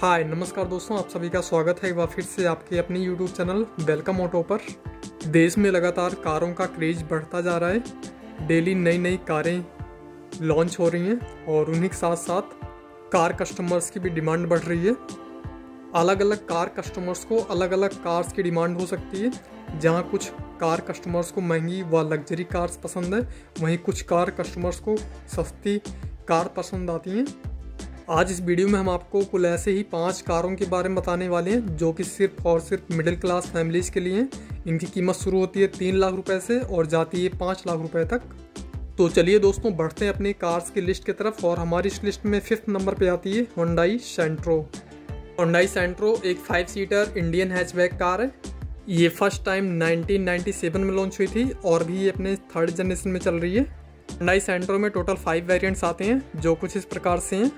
हाय, नमस्कार दोस्तों, आप सभी का स्वागत है एक बार फिर से आपके अपने यूट्यूब चैनल वेलकम ऑटो पर। देश में लगातार कारों का क्रेज बढ़ता जा रहा है। डेली नई नई कारें लॉन्च हो रही हैं और उन्हीं के साथ साथ कार कस्टमर्स की भी डिमांड बढ़ रही है। अलग अलग कार कस्टमर्स को अलग अलग कार्स की डिमांड हो सकती है। जहाँ कुछ कार कस्टमर्स को महँगी व लग्जरी कार्स पसंद है, वहीं कुछ कार कस्टमर्स को सस्ती कार पसंद आती हैं। आज इस वीडियो में हम आपको कुल ऐसे ही पाँच कारों के बारे में बताने वाले हैं, जो कि सिर्फ़ और सिर्फ़ मिडिल क्लास फैमिलीज़ के लिए हैं। इनकी कीमत शुरू होती है तीन लाख रुपए से और जाती है पाँच लाख रुपए तक। तो चलिए दोस्तों, बढ़ते हैं अपनी कार्स की लिस्ट की तरफ़ और हमारी इस लिस्ट में फिफ्थ नंबर पे आती है होंडाई सेंट्रो होंडाई सेंट्रो एक five seater Indian hatchback car है। ये फ़र्स्ट टाइम 1997 में लॉन्च हुई थी और भी ये अपने थर्ड जनरेशन में चल रही है। होंडाई सेंट्रो में टोटल फाइव वेरिएंट्स आते हैं, जो कुछ इस प्रकार से हैं।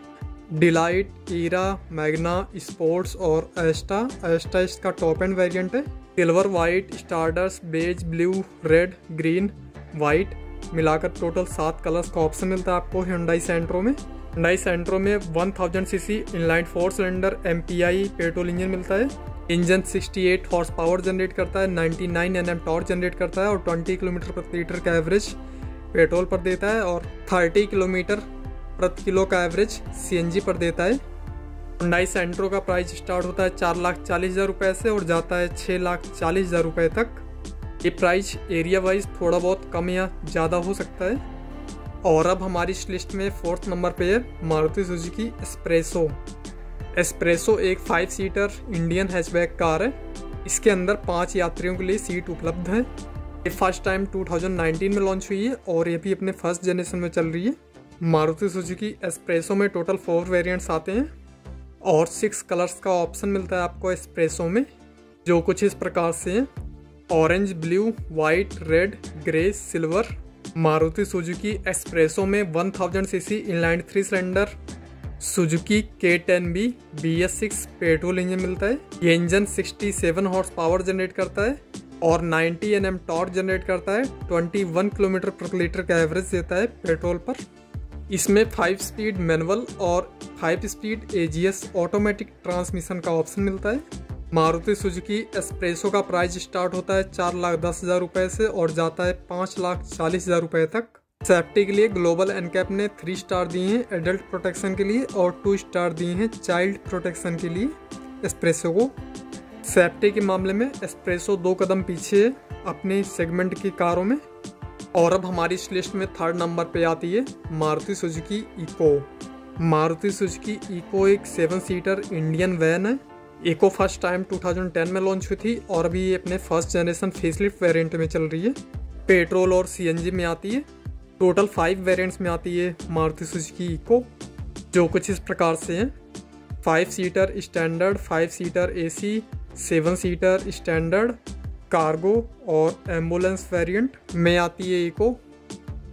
डिलाइट ईरा मैग्ना, स्पोर्ट्स और एस्टा। एस्टा इसका टॉप एंड वेरिएंट है। Silver white stardust beige blue red green white मिलाकर टोटल सात कलर्स का ऑप्शन मिलता है आपको हिंडाई सेंट्रो में। हिंडाई सेंट्रो में 1000 cc inline four cylinder MPI petrol engine मिलता है। इंजन 68 हॉर्स पावर जनरेट करता है 99 नाइन एन टॉर्च जनरेट करता है और 20 किलोमीटर प्रति लीटर का एवरेज पेट्रोल पर देता है और 30 किलोमीटर प्रति किलो का एवरेज सीएनजी पर देता है। हुंडई सेंट्रो का प्राइस स्टार्ट होता है चार लाख चालीस हज़ार रुपये से और जाता है छः लाख चालीस हज़ार रुपये तक। ये प्राइस एरिया वाइज थोड़ा बहुत कम या ज़्यादा हो सकता है। और अब हमारी इस लिस्ट में फोर्थ नंबर पे है मारुति सुजुकी एस्प्रेसो एस्प्रेसो एक five seater Indian hatchback car है। इसके अंदर पाँच यात्रियों के लिए सीट उपलब्ध है। ये फ़र्स्ट टाइम 2019 में लॉन्च हुई है और ये भी अपने फ़र्स्ट जनरेशन में चल रही है। मारुति सुजुकी एस्प्रेसो में टोटल फोर वेरिएंट्स आते हैं और सिक्स कलर्स का ऑप्शन मिलता है आपको एस्प्रेसो में, जो कुछ इस प्रकार से हैं। Orange, blue white red, grey, silver, Maruti Suzuki S-Presso में 1000 cc inline three cylinder, Suzuki के ten B B S six petrol engine मिलता है। ये इंजन 67 हॉर्स पावर जनरेट करता है और 90 एन एम टॉर्क जनरेट करता है 21 किलोमीटर प्रति लीटर का एवरेज देता है पेट्रोल पर। इसमें फाइव स्पीड मैनुअल और five speed AGS automatic transmission का ऑप्शन मिलता है। मारुति सुजुकी एस्प्रेसो का प्राइस स्टार्ट होता है चार लाख दस हज़ार रुपये से और जाता है पाँच लाख चालीस हज़ार रुपये तक। सेफ्टी के लिए ग्लोबल एनकैप ने थ्री स्टार दिए हैं एडल्ट प्रोटेक्शन के लिए और टू स्टार दिए हैं चाइल्ड प्रोटेक्शन के लिए एस्प्रेसो को। सेफ्टी के मामले में एस्प्रेसो दो कदम पीछे अपने सेगमेंट की कारों में। और अब हमारी इस लिस्ट में थर्ड नंबर पे आती है Maruti Suzuki Eeco. Maruti Suzuki Eeco एक सेवन सीटर इंडियन वैन है। इको फ़र्स्ट टाइम 2010 में लॉन्च हुई थी और अभी ये अपने फ़र्स्ट जनरेशन फेसलिफ्ट वेरिएंट में चल रही है। पेट्रोल और सीएनजी में आती है। टोटल फाइव वेरिएंट्स में आती है मारुति सुजुकी इको, जो कुछ इस प्रकार से हैं। Five seater standard five seater AC seven seater standard cargo और एंबुलेंस वेरिएंट में आती है Eeco.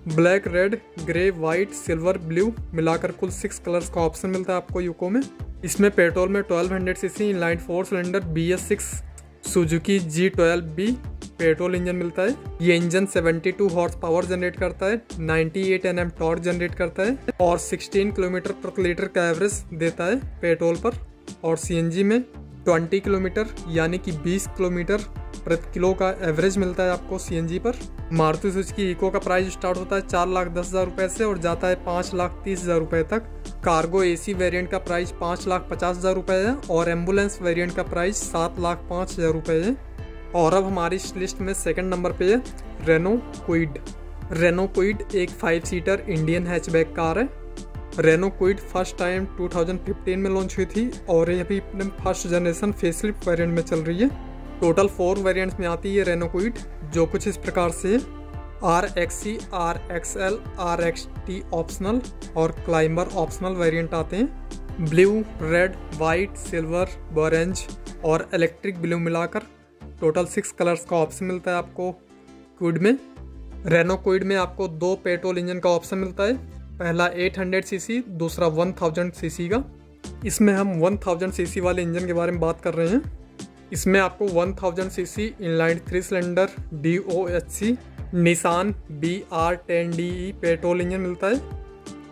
Black, red, grey white silver, blue मिलाकर कुल सिक्स कलर्स का ऑप्शन मिलता है आपको यूको में। इसमें पेट्रोल में 1200 hundred C C inline four cylinder B S six Suzuki G twelve B petrol engine मिलता है। ये इंजन 72 हॉर्स पावर जनरेट करता है 98 eight N M torque generate करता है और 16 किलोमीटर प्रति लीटर का एवरेज देता है पेट्रोल पर और सीएनजी में। 20 किलोमीटर, यानी कि 20 किलोमीटर प्रति किलो का एवरेज मिलता है आपको सीएनजी पर। मारुति सुजुकी इको का प्राइस स्टार्ट होता है चार लाख दस हज़ार रुपये से और जाता है पाँच लाख तीस हज़ार रुपये तक। कार्गो एसी वेरिएंट का प्राइस पाँच लाख पचास हज़ार रुपये है और एंबुलेंस वेरिएंट का प्राइस सात लाख पाँच हज़ार रुपये है। और अब हमारी इस लिस्ट में सेकंड नंबर पे है रेनो क्विड रेनो क्विड एक five seater Indian hatchback car है। रेनो क्विड फ़र्स्ट टाइम 2015 में लॉन्च हुई थी और ये अभी अपने फ़र्स्ट जनरेशन फेसलिफ्ट वेरिएंट में चल रही है। टोटल फोर वेरिएंट्स में आती है रेनो क्विड जो कुछ इस प्रकार से R X C R X L R X T optional और क्लाइंबर ऑप्शनल वेरिएंट आते हैं। Blue red white silver orange और इलेक्ट्रिक ब्लू मिलाकर टोटल सिक्स कलर्स का ऑप्शन मिलता है आपको क्विड में। रेनो क्विड में आपको दो पेट्रोल इंजन का ऑप्शन मिलता है। पहला 800 सीसी, दूसरा 1000 सीसी का। इसमें हम 1000 सीसी वाले इंजन के बारे में बात कर रहे हैं। इसमें आपको 1000 cc inline three cylinder, D O H C Nissan B R ten D E petrol engine मिलता है।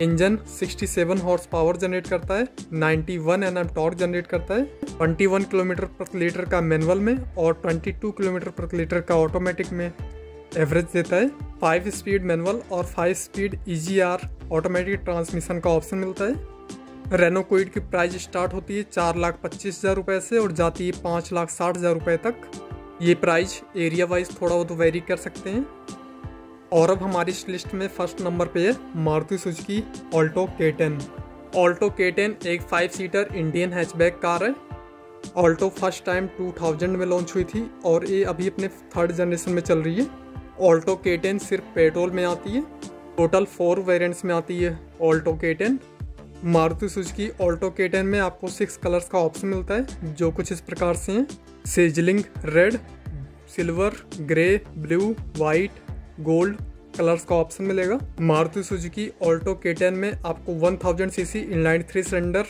इंजन 67 हॉर्स पावर जनरेट करता है 91 one N M torque generate करता है। 21 किलोमीटर प्रति लीटर का मैनुअल में और 22 किलोमीटर प्रति लीटर का ऑटोमेटिक में एवरेज देता है। फाइव स्पीड मैनुअल और five speed EGR automatic transmission का ऑप्शन मिलता है। रेनो क्विड की प्राइस स्टार्ट होती है चार लाख पच्चीस हज़ार रुपये से और जाती है पाँच लाख साठ हज़ार रुपये तक। ये प्राइस एरिया वाइज थोड़ा बहुत वेरी कर सकते हैं। और अब हमारी इस लिस्ट में फ़र्स्ट नंबर पे है Maruti Suzuki Alto K ten Alto K ten एक five seater Indian hatchback car है। ऑल्टो फ़र्स्ट टाइम 2000 में लॉन्च हुई थी और ये अभी अपने थर्ड जनरेशन में चल रही है। ऑल्टो के टेन सिर्फ़ पेट्रोल में आती है। टोटल फोर वेरिएंट्स में आती है Alto K ten. Maruti Suzuki Alto K ten में आपको सिक्स कलर्स का ऑप्शन मिलता है, जो कुछ इस प्रकार से हैं। Sizzling red silver grey blue white gold colours का ऑप्शन मिलेगा। Maruti Suzuki Alto K ten में आपको 1000 CC inline three cylinder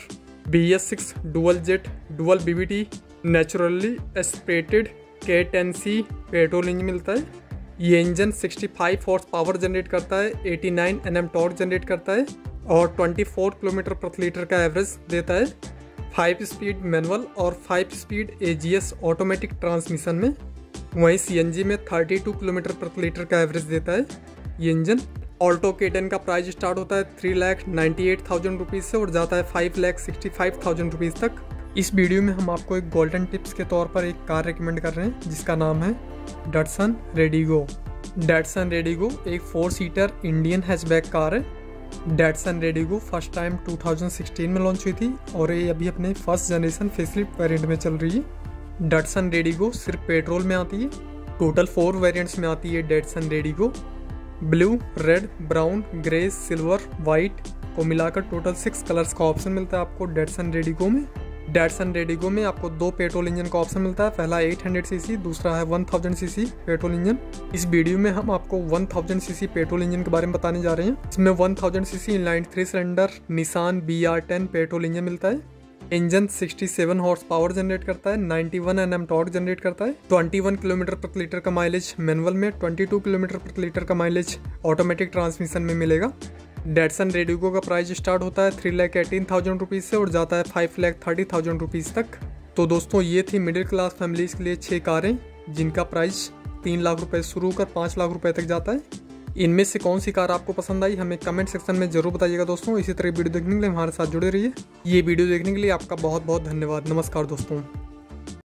B S six dual jet dual VVT naturally aspirated K ten C petrol engine मिलता है। ये engine 65 horse power generate करता है 89 nine N torque generate करता है और 24 किलोमीटर प्रति लीटर का एवरेज देता है। फाइव स्पीड मैनुअल और five speed AGS automatic transmission में। वहीं सीएनजी में 32 किलोमीटर प्रति लीटर का एवरेज देता है। ये इंजन ऑल्टो के टेन का प्राइस स्टार्ट होता है three lakh ninety eight thousand rupees से और जाता है five lakh sixty five thousand rupees तक। इस वीडियो में हम आपको एक गोल्डन टिप्स के तौर पर एक कार रिकमेंड कर रहे हैं, जिसका नाम है डटसन रेडिगो डेटसन रेडिगो एक four seater Indian hatchback car है डेटसन रेडिगो फ़र्स्ट टाइम 2016 में लॉन्च हुई थी और ये अभी अपने फ़र्स्ट जनरेशन फेसलिफ्ट वेरिएंट में चल रही है। डटसन रेडिगो सिर्फ़ पेट्रोल में आती है टोटल फोर वेरिएंट्स में आती है Datsun Redigo blue red brown grey silver white को मिलाकर टोटल सिक्स कलर्स का ऑप्शन मिलता है आपको डेटसन रेडिगो में। डेटसन रेडिगो में आपको दो पेट्रोल इंजन का ऑप्शन मिलता है। पहला 800 सीसी, दूसरा है 1000 सीसी पेट्रोल इंजन। इस वीडियो में हम आपको 1000 सीसी पेट्रोल इंजन के बारे में बताने जा रहे हैं। इसमें 1000 cc inline three cylinder Nissan B petrol engine मिलता है। इंजन 67 हॉर्स पावर जनरेट करता है 91 one N M torque generate करता है। 21 किलोमीटर प्रति लीटर का माइलेज मैनुअल में 22 किलोमीटर प्रति लीटर का माइलेज ऑटोमेटिक ट्रांसमिशन में मिलेगा। डेटसन रेडियो का प्राइस स्टार्ट होता है three lakh eighteen thousand rupees से और जाता है five lakh thirty thousand rupees तक। तो दोस्तों, ये थी मिडिल क्लास फैमिलीज़ के लिए छः कारें, जिनका प्राइस तीन लाख रुपए शुरू होकर पाँच लाख रुपये तक जाता है। इनमें से कौन सी कार आपको पसंद आई, हमें कमेंट सेक्शन में ज़रूर बताइएगा दोस्तों। इसी तरह वीडियो देखने के लिए हमारे साथ जुड़े रहिए। ये वीडियो देखने के लिए आपका बहुत बहुत धन्यवाद। नमस्कार दोस्तों।